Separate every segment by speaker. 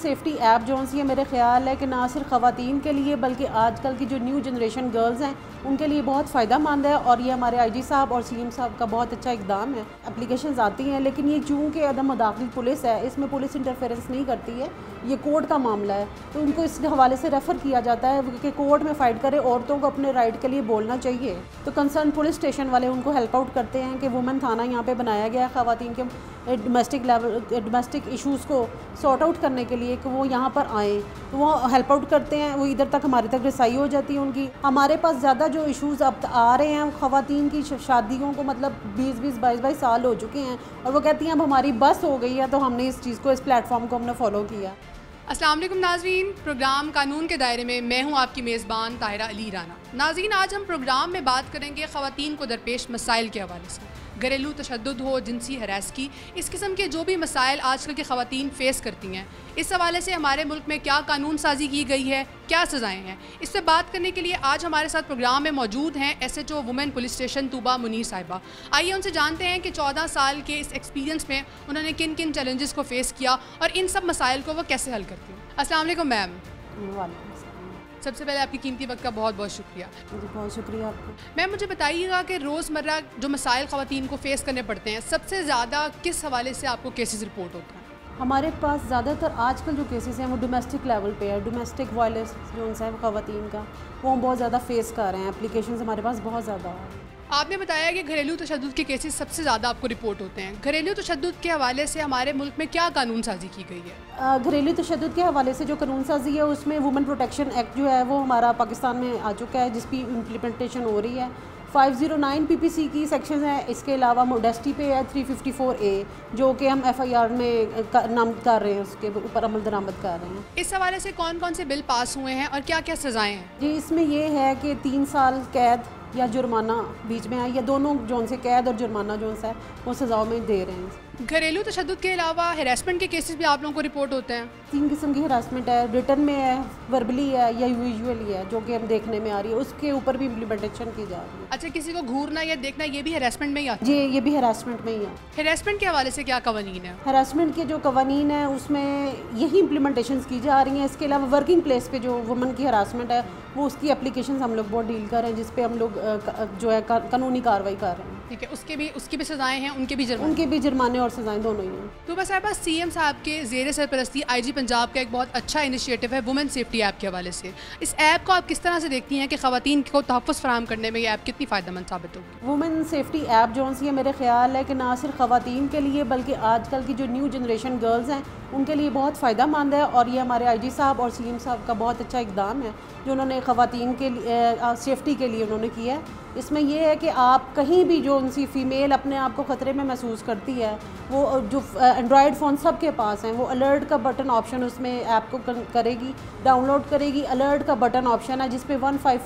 Speaker 1: Safety app जो है मेरे ख्याल है कि ना सिर्फ़ ख़वान के लिए, बल्कि आजकल की जो न्यू जनरेशन गर्ल्स हैं, उनके लिए बहुत फ़ायदा मंद है और ये हमारे आई जी साहब और सी एम साहब का बहुत अच्छा इकदाम है। अप्लीकेशन आती हैं, लेकिन ये चूँकि अदम दाखिल पुलिस है, इसमें पुलिस इंटरफेरेंस नहीं करती है, ये कोर्ट का मामला है। तो उनको इस हवाले से रेफ़र किया जाता है कि कोर्ट में फ़ाइट करे, औरतों को अपने राइट के लिए बोलना चाहिए। तो कंसर्न पुलिस स्टेशन वाले उनको हेल्प आउट करते हैं कि वुमेन थाना यहाँ पे बनाया गया है ख़वान के डोमेस्टिक लेवल डोमेस्टिक इशूज़ को सॉर्ट आउट करने के लिए। कि वो यहाँ पर आएँ तो वो हेल्प आउट करते हैं, वो इधर तक हमारे तक रसाई हो जाती है उनकी। हमारे पास ज़्यादा जो इशूज़ अब आ रहे हैं ख़वान की शादियों को मतलब बीस बीस बाईस बाईस साल हो चुके हैं और वो कहती हैं, अब हमारी बस हो गई है तो हमने इस चीज़ को, इस प्लेटफॉर्म को हमने फॉलो किया।
Speaker 2: वालेकुम नाजरीन। प्रोग्राम कानून के दायरे में मैं हूँ आपकी मेज़बान ताहिरा अली राना नाजरीन, आज हम प्रोग्राम में बात करेंगे ख़वान को दरपेश मसाइल के हवाले से। घरेलू तशद हो, जिनसी हरास की, इस किस्म के जो भी मसाइल आजकल की ख़वान फ़ेस करती हैं। इस हवाले से हमारे मुल्क में क्या कानून साजी की गई है, क्या सज़ाएँ हैं? इससे बात करने के लिए आज हमारे साथ प्रोग्राम में मौजूद हैं S H O women police station Tooba Munir Sahiba. आइए उनसे जानते हैं कि चौदह साल के इस एक्सपीरियंस में उन्होंने किन किन चैलेंजेस को फेस किया और इन सब मसाइल को वो कैसे हल करती हैं। असल मैम सबसे पहले आपकी कीमती वक्त का बहुत बहुत शुक्रिया।
Speaker 1: जी बहुत शुक्रिया आपको।
Speaker 2: मैम मुझे बताइएगा कि रोज़मर्रा जो मसाइल ख़वान को फेस करने पड़ते हैं सबसे ज़्यादा किस हवाले से आपको केसेस रिपोर्ट होता है?
Speaker 1: हमारे पास ज़्यादातर आजकल जो केसेस हैं वो डोमेस्टिक लेवल पे है। डोमेस्टिक वायलेंस जो है ख़वान का वो हम बहुत ज़्यादा फेस कर रहे हैं। एप्लीकेशन हमारे पास बहुत ज़्यादा है।
Speaker 2: आपने बताया कि घरेलू तशद के केसेस सबसे ज़्यादा आपको रिपोर्ट होते हैं। घरेलू तशद के हवाले से हमारे मुल्क में क्या कानून साजी की गई
Speaker 1: है? घरेलू तशद के हवाले से जो कानून साजी है उसमें वुमेन प्रोटेक्शन एक्ट जो है वो हमारा पाकिस्तान में आ चुका है जिसकी इम्प्लीमेंटेशन हो रही है। 509 पीपीसी की सेक्शन है इसके अलावा मोडेस्टी पे है 354 ए जो कि हम एफआईआर में नाम कर रहे हैं उसके ऊपर अमल दरामद कर रहे हैं।
Speaker 2: इस हवाले से कौन कौन से बिल पास हुए हैं और क्या क्या सज़ाएँ हैं?
Speaker 1: जी इसमें ये है कि तीन साल कैद या जुर्माना बीच में आए या दोनों जोन से कैद और जुर्माना जोन से है, वो सजाओं में दे रहे हैं।
Speaker 2: घरेलू तशद के अलावा हरासमेंट के केसेस भी आप लोगों को रिपोर्ट होते हैं।
Speaker 1: तीन किस्म की हरासमेंट है रिटर्न में है वर्बली है या यूजुअली है जो कि हम देखने में आ रही है उसके ऊपर भी इम्प्लीमेंटेशन की जा रही है।
Speaker 2: अच्छा किसी को घूरना या देखना ये भी हरासमेंट में ही आता
Speaker 1: जी ये भी हरासमेंट में ही है।
Speaker 2: हरासमेंट के हवाले से क्या कवानीन है?
Speaker 1: हरासमेंट के जो कवानीन है उसमें यही इम्प्लीमेंटेशन की जा रही हैं। इसके अलावा वर्किंग प्लेस पे जो वुमन की हरासमेंट है वो उसकी एप्लीकेशन हम लोग बहुत डील कर रहे हैं जिसपे हम लोग जो है कानूनी कार्रवाई कर रहे हैं।
Speaker 2: ठीक है उसके भी उसकी भी सजाएँ हैं उनके भी जुर्माने।
Speaker 1: उनके भी जुर्माने और सजाएँ दोनों ही हैं।
Speaker 2: तो बस साहब सी एम साहब के जेर सरपरस्ती आई जी पंजाब का एक बहुत अच्छा इनिशिएटिव है वुमेन सेफ्टी ऐप के हवाले से। इस ऐप को आप किस तरह से देखती हैं कि खातन को तहफ़ फराम करने में ये ऐप कितनी फ़ायदेमंद साबित होगी?
Speaker 1: वुमेन सेफ्टी ऐप जो सी है मेरे ख्याल है कि ना सिर्फ़ खातन के लिए बल्कि आजकल की जो न्यू जनरेशन गर्ल्स हैं उनके लिए बहुत फ़ायदा मंद है और ये हमारे आई जी साहब और सी एम साहब का बहुत अच्छा इकदाम है, जो उन्होंने ख़वान के लिए सेफ्टी के लिए उन्होंने किया है। इसमें यह है कि आप कहीं भी जो उनसी फ़ीमेल अपने आप को ख़तरे में महसूस करती है, वो जो एंड्रॉयड फ़ोन सब के पास हैं, वो अलर्ट का बटन ऑप्शन उसमें ऐप को करेगी डाउनलोड करेगी अलर्ट का बटन ऑप्शन है जिस पे वन फाइव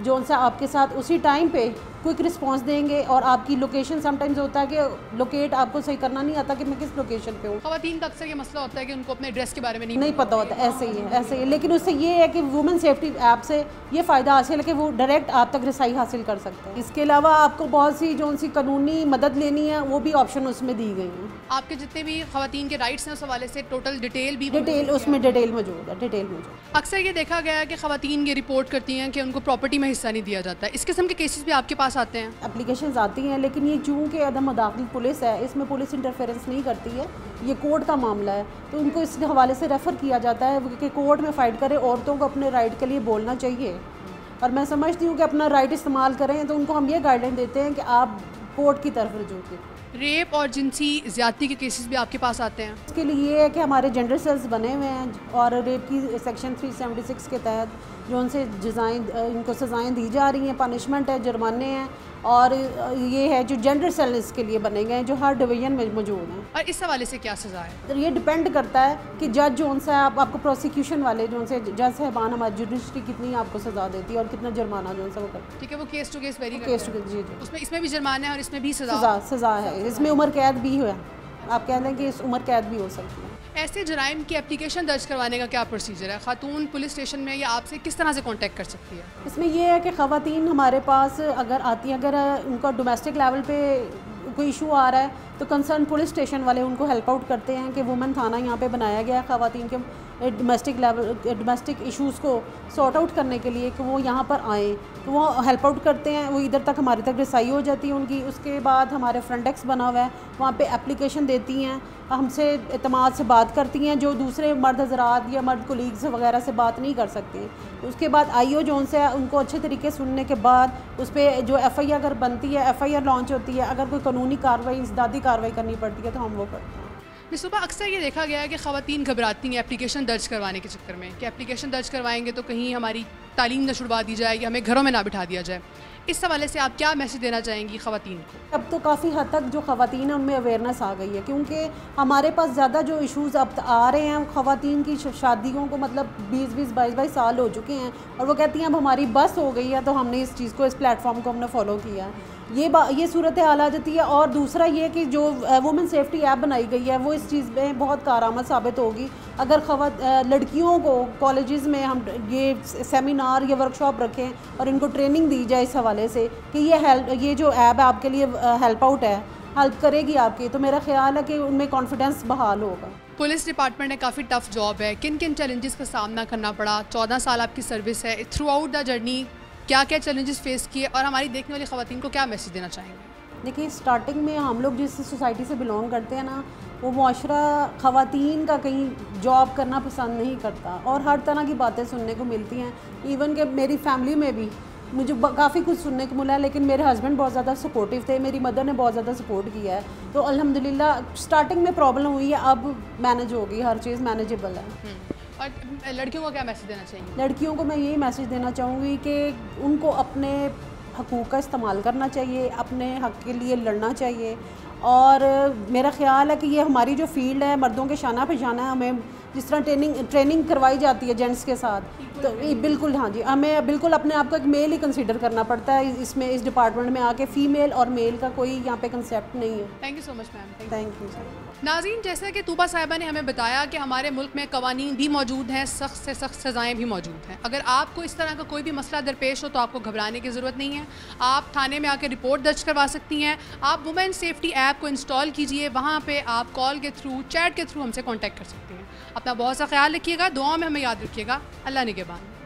Speaker 1: जो उनसे आपके साथ उसी टाइम पे क्विक रिस्पांस देंगे और आपकी लोकेशन समटाइम्स होता है कि लोकेट आपको सही करना नहीं आता कि मैं किस लोकेशन पे हूँ।
Speaker 2: खातन का अक्सर ये मसला होता है कि उनको अपने एड्रेस के बारे में नहीं
Speaker 1: नहीं पता होता ऐसे ही है ऐसे ही है। लेकिन उससे ये है कि वुमेन सेफ्टी ऐप से ये फ़ायदा हासिल है कि वो डायरेक्ट आप तक रसाई हासिल कर सकते हैं। इसके अलावा आपको बहुत सी जो सी कानूनी मदद लेनी है वो भी ऑप्शन उसमें दी गई हैं।
Speaker 2: आपके जितने भी खातन के राइट्स हैं उस हवाले से टोटल डिटेल भी
Speaker 1: डिटेल उसमें डिटेल मौजूद है डिटेल मौजूद
Speaker 2: अक्सर ये देखा गया है कि खातन ये रिपोर्ट करती हैं कि उनको प्रॉपर्टी में हिस्सा नहीं दिया जाता। इस किस्म के केसेस भी आपके पास आते हैं।
Speaker 1: एप्लीकेशन आती हैं लेकिन ये चूँकि अदम दाखिल पुलिस है इसमें पुलिस इंटरफेरेंस नहीं करती है। ये कोर्ट का मामला है तो उनको इस हवाले से रेफ़र किया जाता है कि कोर्ट में फ़ाइट करें औरतों को अपने राइट के लिए बोलना चाहिए। और मैं समझती हूँ कि अपना राइट इस्तेमाल करें तो उनको हम ये गाइडलाइन देते हैं कि आप कोर्ट की तरफ़ रजू करें
Speaker 2: रेप और जिनसी ज्यादती के केसेस भी आपके पास आते हैं।
Speaker 1: इसके लिए ये है कि हमारे जेंडर सेल्स बने हुए हैं और रेप की सेक्शन 376 के तहत जो उनसे डिज़ाइन इनको सज़ाएँ दी जा रही हैं पनिशमेंट है जुर्माने हैं और ये है जो जेंडर सेल के लिए बने गए हैं जो हर डिवीज़न में मौजूद हैं।
Speaker 2: और इस हवाले से क्या सज़ा है?
Speaker 1: तो ये डिपेंड करता है कि जज जो उनसे आप आपको प्रोसिक्यूशन वाले जो उनसे जज साहबान हमारी जुडिशरी कितनी आपको सज़ा देती है और कितना जुर्माना जो उनसे वो करती है।
Speaker 2: ठीक है वो case to case vary
Speaker 1: case to case जी जी।
Speaker 2: उसमें इसमें भी जुर्माना है और इसमें भी
Speaker 1: सज़ा। सज़ा है। इसमें उम्र कैद भी है। आप कह दें कि इस उम्र कैद भी हो सकती है।
Speaker 2: ऐसे जराइम की एप्लीकेशन दर्ज करवाने का क्या प्रोसीजर है? खातून पुलिस स्टेशन में या आपसे किस तरह से कॉन्टेक्ट कर सकती है?
Speaker 1: इसमें यह है कि खातन हमारे पास अगर आती हैं, अगर उनका डोमेस्टिक लेवल पर कोई इशू आ रहा है तो कंसर्न पुलिस स्टेशन वाले उनको हेल्प आउट करते हैं कि वुमेन थाना यहाँ पे बनाया गया है खातन के डोमेस्टिक लेवल डोमेस्टिक इश्यूज़ को सॉर्ट आउट करने के लिए कि वो यहाँ पर आएँ तो वो हेल्प आउट करते हैं, वो इधर तक हमारे तक रसाई हो जाती है उनकी। उसके बाद हमारे फ्रंट डेस्क बना हुआ है, वहाँ पे एप्लीकेशन देती हैं, हमसे अतमाद से बात करती हैं, जो दूसरे मर्द हजरात या मर्द कोलीग्स वगैरह से बात नहीं कर सकती। उसके बाद आई ओ जोन से उनको अच्छे तरीके सुनने के बाद उस पर जो एफ़ आई आर अगर बनती है एफ़ आई आर लॉन्च होती है, अगर कोई कानूनी कार्रवाई, इंसदादी कार्रवाई करनी पड़ती है तो हम वो करते हैं।
Speaker 2: मिसबा अक्सर ये देखा गया है कि ख़वान घबराती हैं एप्लीकेशन दर्ज करवाने के चक्कर में, कि एप्लीकेशन दर्ज करवाएँगे तो कहीं हमारी तालीम न छुड़वा दी जाए या हमें घरों में ना बिठा दिया जाए। इस हवाले से आप क्या मैसेज देना चाहेंगी ख़वान को?
Speaker 1: अब तो काफ़ी हद तक जो ख़वान हैं उनमें अवेयरनेस आ गई है, क्योंकि हमारे पास ज़्यादा जो इश्यूज़ अब आ रहे हैं ख़वान की शादियों को मतलब बीस बीस बाईस बाईस साल हो चुके हैं और वो कहती हैं, अब हमारी बस हो गई है तो हमने इस चीज़ को, इस प्लेटफॉर्म को हमने फॉलो किया है। ये ये सूरत हाल आ जाती है और दूसरा ये कि जो वुमेन सेफ्टी ऐप बनाई गई है, वो इस चीज़ में बहुत कारामद साबित होगी। अगर खवा लड़कियों को कॉलेज़ में हम ये सेमिनार या वर्कशॉप रखें और इनको ट्रेनिंग दी जाए इस हवाले से कि ये हेल्प ये जो ऐप है आपके लिए हेल्प आउट है हेल्प करेगी आपकी तो मेरा ख्याल है कि उनमें कॉन्फिडेंस बहाल होगा।
Speaker 2: पुलिस डिपार्टमेंट ने काफ़ी टफ जॉब है। किन किन चैलेंजेस का सामना करना पड़ा? चौदह साल आपकी सर्विस है। थ्रू आउट द जर्नी क्या क्या चैलेंजेस फेस किए और हमारी देखने वाली खातन को क्या मैसेज देना चाहेंगे?
Speaker 1: देखिए स्टार्टिंग में हम लोग जिस सोसाइटी से बिलोंग करते हैं ना वो माशरा ख़वातीन का कहीं जॉब करना पसंद नहीं करता और हर तरह की बातें सुनने को मिलती हैं। इवन के मेरी फैमिली में भी मुझे काफ़ी कुछ सुनने को मिला है लेकिन मेरे हस्बैंड बहुत ज़्यादा सपोर्टिव थे मेरी मदर ने बहुत ज़्यादा सपोर्ट किया है। तो अल्हम्दुलिल्लाह स्टार्टिंग में प्रॉब्लम हुई है अब मैनेज होगी हर चीज़ मैनेजेबल है। हम्म।
Speaker 2: और लड़कियों को क्या मैसेज देना चाहिए?
Speaker 1: लड़कियों को मैं यही मैसेज देना चाहूँगी कि उनको अपने हकूक़ का इस्तेमाल करना चाहिए, अपने हक के लिए लड़ना चाहिए। और मेरा ख्याल है कि ये हमारी जो फ़ील्ड है, मर्दों के शाना पे जाना है हमें, जिस तरह ट्रेनिंग ट्रेनिंग करवाई जाती है जेंट्स के साथ। तो बिल्कुल हाँ जी हमें बिल्कुल अपने आप को एक मेल ही कंसीडर करना पड़ता है इसमें इस डिपार्टमेंट में आके फ़ीमेल और मेल का कोई यहाँ पे कंसेप्ट नहीं है।
Speaker 2: Thank you so much ma'am
Speaker 1: thank you sir
Speaker 2: Nazeen जैसा कि तूबा साहिबा ने हमें बताया कि हमारे मुल्क में कवानीन भी मौजूद हैं सख्त से सख्त सज़ाएँ भी मौजूद हैं। अगर आपको इस तरह का कोई भी मसला दरपेश हो तो आपको घबराने की ज़रूरत नहीं है। आप थाने में आकर रिपोर्ट दर्ज करवा सकती हैं। आप वुमेन सेफ्टी ऐप को इंस्टॉल कीजिए वहाँ पर आप कॉल के थ्रू चैट के थ्रू हमसे कॉन्टैक्ट कर सकती हैं। अपना बहुत सा ख्याल रखिएगा दुआ में हमें याद रखिएगा। अल्लाह ने के 가방